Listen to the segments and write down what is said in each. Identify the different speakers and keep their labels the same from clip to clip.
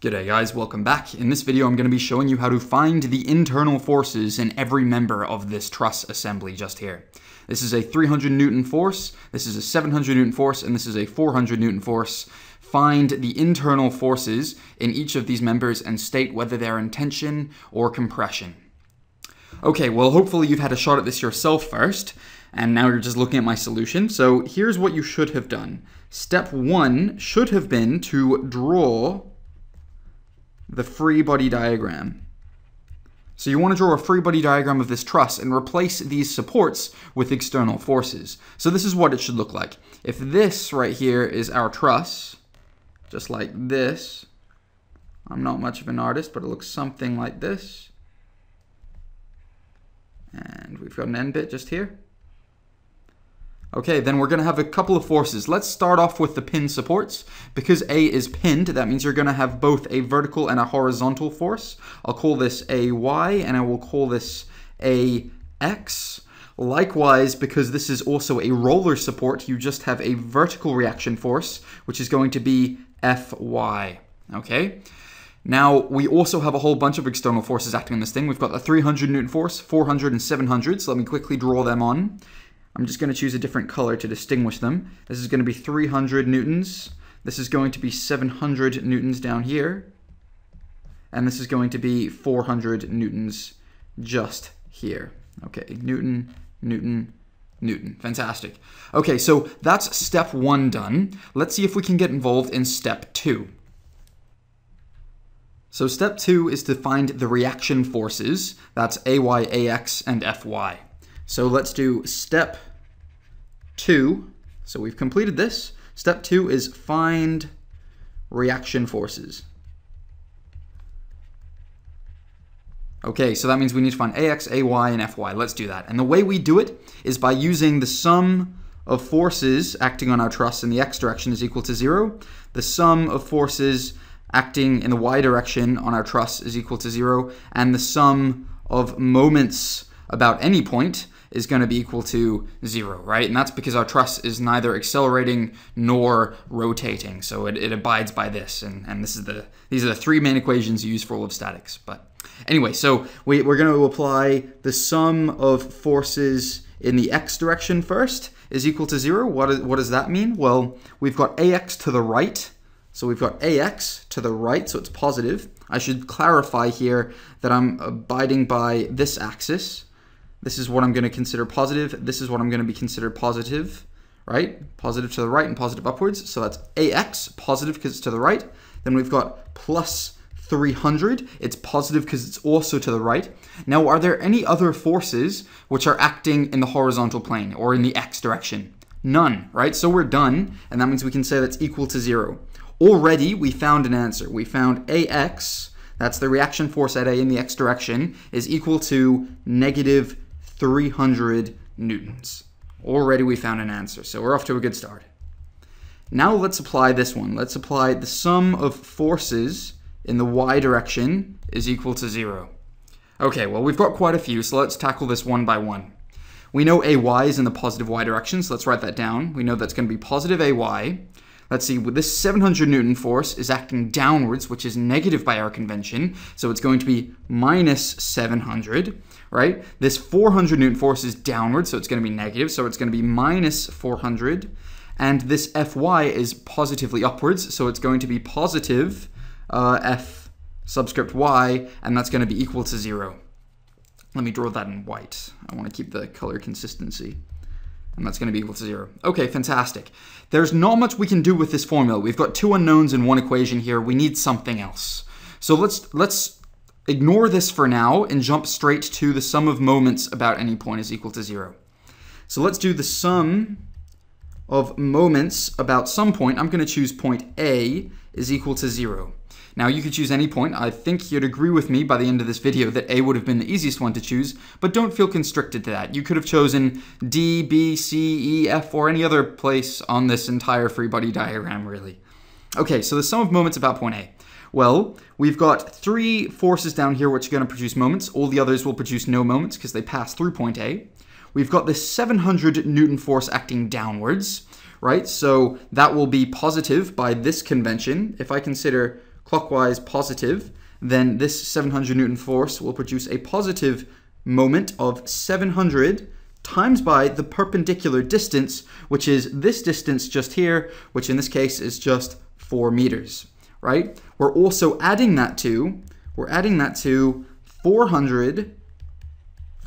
Speaker 1: G'day guys, welcome back. In this video I'm going to be showing you how to find the internal forces in every member of this truss assembly just here. This is a 300 Newton force, this is a 700 Newton force, and this is a 400 Newton force. Find the internal forces in each of these members and state whether they're in tension or compression. Okay, well hopefully you've had a shot at this yourself first, and now you're just looking at my solution. So here's what you should have done. Step one should have been to draw the free body diagram. So you want to draw a free body diagram of this truss and replace these supports with external forces. So this is what it should look like. If this right here is our truss, just like this, I'm not much of an artist, but it looks something like this. And we've got an end bit just here. Okay, then we're going to have a couple of forces. Let's start off with the pin supports. Because A is pinned, that means you're going to have both a vertical and a horizontal force. I'll call this a Y, and I will call this a X. Likewise, because this is also a roller support, you just have a vertical reaction force, which is going to be Fy. Okay? Now, we also have a whole bunch of external forces acting on this thing. We've got the 300 Newton force, 400 and 700, so let me quickly draw them on. I'm just going to choose a different color to distinguish them. This is going to be 300 newtons. This is going to be 700 newtons down here. And this is going to be 400 newtons just here. Okay, Newton, Newton, Newton. Fantastic. Okay, so that's step one done. Let's see if we can get involved in step two. So step two is to find the reaction forces. That's AY, AX, and FY. So let's do step two. So we've completed this. Step two is find reaction forces. Okay, so that means we need to find AX, AY, and FY. Let's do that. And the way we do it is by using the sum of forces acting on our truss in the X direction is equal to zero. The sum of forces acting in the Y direction on our truss is equal to zero. And the sum of moments about any point is going to be equal to zero, right? And that's because our truss is neither accelerating nor rotating. So it, it abides by this. And, and this is the these are the three main equations used for all of statics. But anyway, so we, we're going to apply the sum of forces in the x direction first is equal to zero. What, what does that mean? Well, we've got ax to the right. So we've got ax to the right, so it's positive. I should clarify here that I'm abiding by this axis. This is what I'm going to consider positive. This is what I'm going to be considered positive, right? Positive to the right and positive upwards. So that's AX, positive because it's to the right. Then we've got plus 300. It's positive because it's also to the right. Now, are there any other forces which are acting in the horizontal plane or in the X direction? None, right? So we're done, and that means we can say that's equal to zero. Already, we found an answer. We found AX, that's the reaction force at A in the X direction, is equal to negative 300 newtons. Already we found an answer, so we're off to a good start. Now let's apply this one. Let's apply the sum of forces in the y direction is equal to zero. Okay, well we've got quite a few, so let's tackle this one by one. We know AY is in the positive y direction, so let's write that down. We know that's going to be positive AY. Let's see, this 700 Newton force is acting downwards, which is negative by our convention, so it's going to be minus 700 right? This 400 Newton force is downward, so it's going to be negative, so it's going to be minus 400. And this Fy is positively upwards, so it's going to be positive uh, F subscript y, and that's going to be equal to 0. Let me draw that in white. I want to keep the color consistency. And that's going to be equal to 0. Okay, fantastic. There's not much we can do with this formula. We've got two unknowns in one equation here. We need something else. So let's let's Ignore this for now and jump straight to the sum of moments about any point is equal to zero. So let's do the sum of moments about some point. I'm going to choose point A is equal to zero. Now you could choose any point. I think you'd agree with me by the end of this video that A would have been the easiest one to choose, but don't feel constricted to that. You could have chosen D, B, C, E, F, or any other place on this entire free body diagram, really. Okay, so the sum of moments about point A. Well, we've got three forces down here which are going to produce moments. All the others will produce no moments because they pass through point A. We've got this 700 Newton force acting downwards, right? So that will be positive by this convention. If I consider clockwise positive, then this 700 Newton force will produce a positive moment of 700 times by the perpendicular distance, which is this distance just here, which in this case is just 4 meters, right? We're also adding that to, we're adding that to 400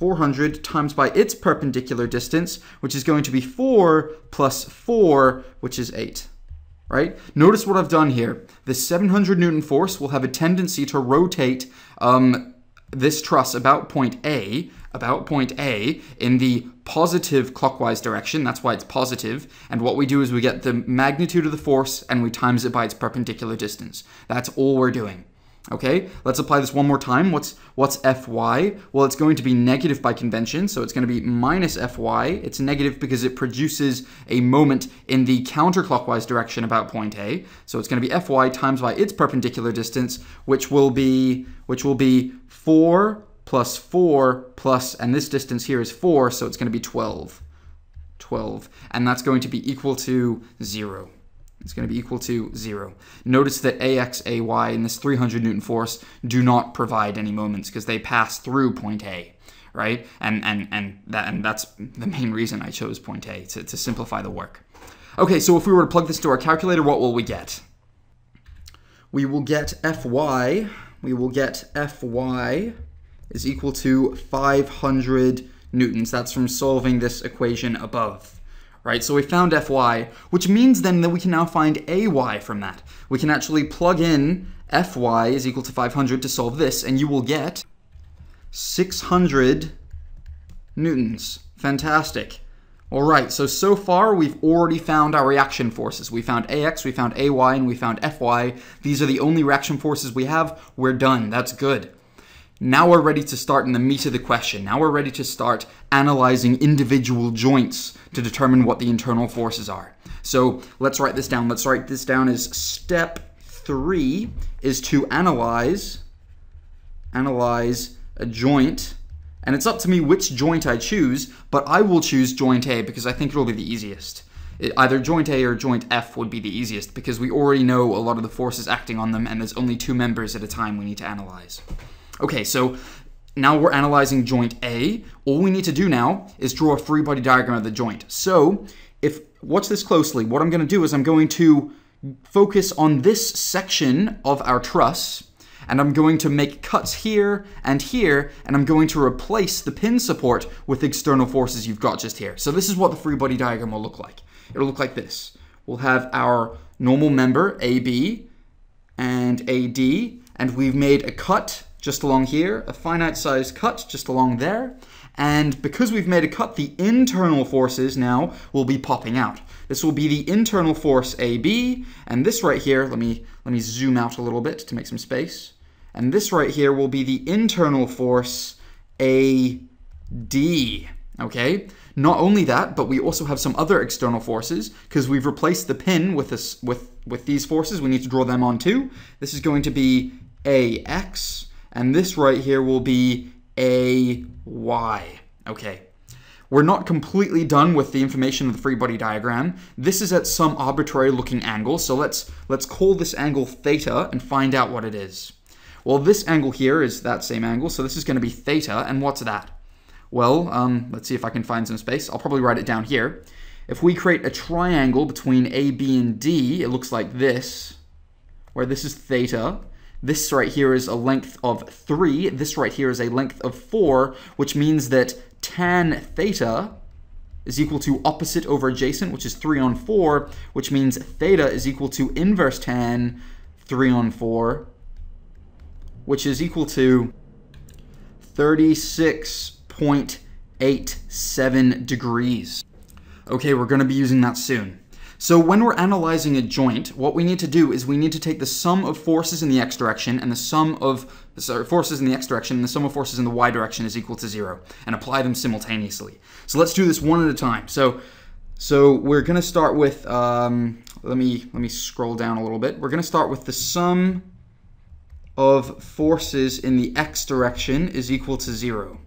Speaker 1: 400 times by its perpendicular distance, which is going to be 4 plus 4, which is 8. Right? Notice what I've done here. The 700 Newton force will have a tendency to rotate um, this truss about point A, about point A in the positive clockwise direction. That's why it's positive. And what we do is we get the magnitude of the force and we times it by its perpendicular distance. That's all we're doing. Okay, let's apply this one more time. What's what's Fy? Well, it's going to be negative by convention, so it's going to be minus Fy. It's negative because it produces a moment in the counterclockwise direction about point A. So it's going to be Fy times by its perpendicular distance, which will be which will be 4 plus 4 plus, and this distance here is 4, so it's going to be 12. 12. And that's going to be equal to 0. It's going to be equal to 0. Notice that AX, AY, and this 300 Newton force do not provide any moments because they pass through point A, right? And, and, and, that, and that's the main reason I chose point A, to, to simplify the work. Okay, so if we were to plug this to our calculator, what will we get? We will get Fy, we will get Fy is equal to 500 newtons. That's from solving this equation above right? So we found Fy, which means then that we can now find Ay from that. We can actually plug in Fy is equal to 500 to solve this, and you will get 600 newtons. Fantastic. All right, so so far we've already found our reaction forces. We found AX, we found AY, and we found FY. These are the only reaction forces we have. We're done. That's good. Now we're ready to start in the meat of the question. Now we're ready to start analyzing individual joints to determine what the internal forces are. So let's write this down. Let's write this down as step three is to analyze, analyze a joint. And it's up to me which joint I choose, but I will choose joint A because I think it'll be the easiest. It, either joint A or joint F would be the easiest because we already know a lot of the forces acting on them and there's only two members at a time we need to analyze. Okay, so now we're analyzing joint A. All we need to do now is draw a free body diagram of the joint. So if, watch this closely, what I'm gonna do is I'm going to focus on this section of our truss, and I'm going to make cuts here and here, and I'm going to replace the pin support with external forces you've got just here. So this is what the free body diagram will look like. It'll look like this. We'll have our normal member, AB and AD, and we've made a cut just along here, a finite size cut just along there, and because we've made a cut, the internal forces now will be popping out. This will be the internal force AB, and this right here, let me, let me zoom out a little bit to make some space, and this right here will be the internal force AD, okay? Not only that, but we also have some other external forces, because we've replaced the pin with, this, with, with these forces, we need to draw them on too. This is going to be AX, and this right here will be AY. Okay. We're not completely done with the information of the free body diagram. This is at some arbitrary looking angle, so let's, let's call this angle theta and find out what it is. Well, this angle here is that same angle, so this is going to be theta, and what's that? Well, um, let's see if I can find some space. I'll probably write it down here. If we create a triangle between A, B, and D, it looks like this, where this is theta, this right here is a length of 3. This right here is a length of 4, which means that tan theta is equal to opposite over adjacent, which is 3 on 4, which means theta is equal to inverse tan 3 on 4, which is equal to 36.87 degrees. Okay, we're going to be using that soon. So when we're analyzing a joint, what we need to do is we need to take the sum of forces in the x direction and the sum of sorry, forces in the x direction and the sum of forces in the y direction is equal to zero and apply them simultaneously. So let's do this one at a time. So so we're gonna start with um, let me let me scroll down a little bit. We're gonna start with the sum of forces in the x direction is equal to zero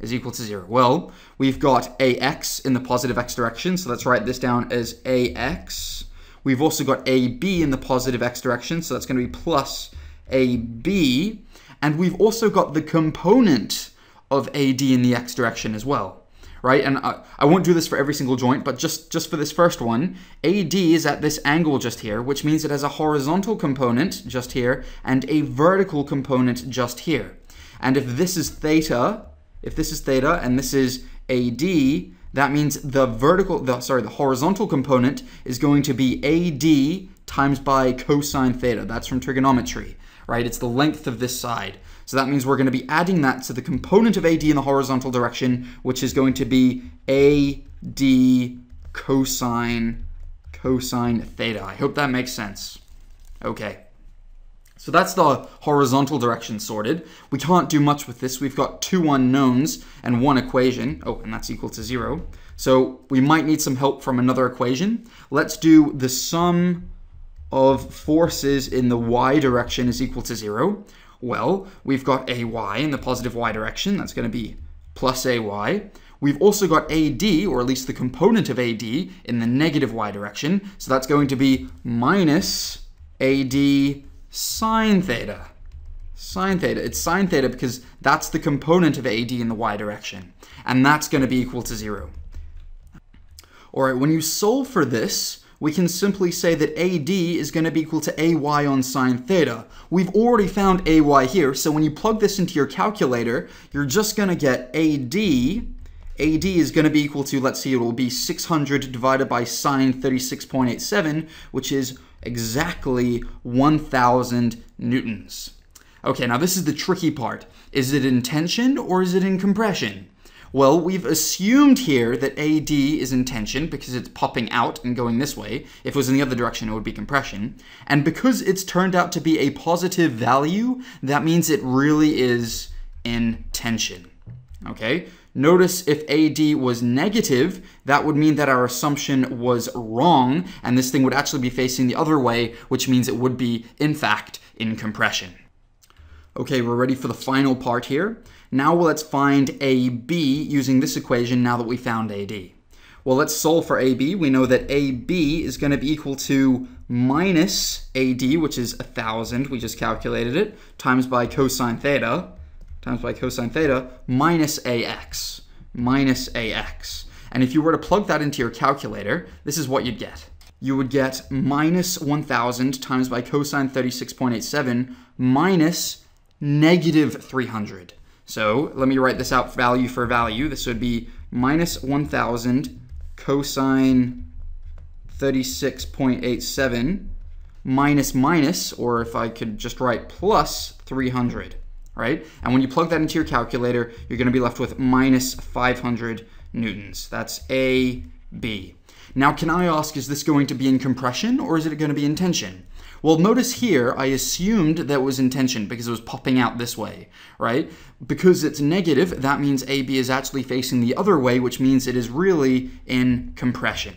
Speaker 1: is equal to 0? Well, we've got ax in the positive x direction, so let's write this down as ax. We've also got AB in the positive x direction, so that's going to be plus AB. And we've also got the component of AD in the x direction as well right? And I, I, won't do this for every single joint, but just, just for this first one, AD is at this angle just here, which means it has a horizontal component just here and a vertical component just here. And if this is theta, if this is theta and this is AD, that means the vertical, the, sorry, the horizontal component is going to be AD times by cosine theta. That's from trigonometry, right? It's the length of this side. So that means we're going to be adding that to the component of AD in the horizontal direction, which is going to be AD cosine cosine theta. I hope that makes sense. Okay. So that's the horizontal direction sorted. We can't do much with this. We've got two unknowns and one equation. Oh, and that's equal to zero. So we might need some help from another equation. Let's do the sum of forces in the y direction is equal to zero. Well, we've got AY in the positive y direction. That's going to be plus AY. We've also got AD, or at least the component of AD, in the negative y direction. So that's going to be minus AD sine theta. Sine theta. It's sine theta because that's the component of AD in the y direction. And that's going to be equal to 0. All right, when you solve for this, we can simply say that AD is going to be equal to AY on sine theta. We've already found AY here, so when you plug this into your calculator, you're just going to get AD. AD is going to be equal to, let's see, it will be 600 divided by sine 36.87, which is exactly 1,000 newtons. Okay, now this is the tricky part. Is it in tension or is it in compression? Well, we've assumed here that AD is in tension because it's popping out and going this way. If it was in the other direction, it would be compression. And because it's turned out to be a positive value, that means it really is in tension. Okay? Notice if AD was negative, that would mean that our assumption was wrong, and this thing would actually be facing the other way, which means it would be, in fact, in compression. Okay, we're ready for the final part here. Now let's find AB using this equation now that we found AD. Well, let's solve for AB. We know that AB is going to be equal to minus AD, which is 1,000, we just calculated it, times by cosine theta, times by cosine theta, minus AX, minus AX. And if you were to plug that into your calculator, this is what you'd get. You would get minus 1,000 times by cosine 36.87 minus negative 300. So let me write this out value for value. This would be minus 1,000 cosine 36.87 minus minus, or if I could just write plus 300, right? And when you plug that into your calculator, you're going to be left with minus 500 newtons. That's A, B. Now, can I ask, is this going to be in compression or is it going to be in tension? Well, notice here, I assumed that was in tension because it was popping out this way, right? Because it's negative, that means AB is actually facing the other way, which means it is really in compression.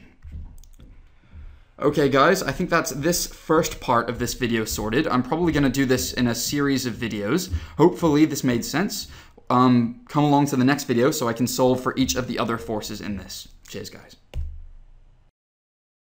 Speaker 1: Okay guys, I think that's this first part of this video sorted. I'm probably to do this in a series of videos. Hopefully this made sense. Um, come along to the next video so I can solve for each of the other forces in this. Cheers guys.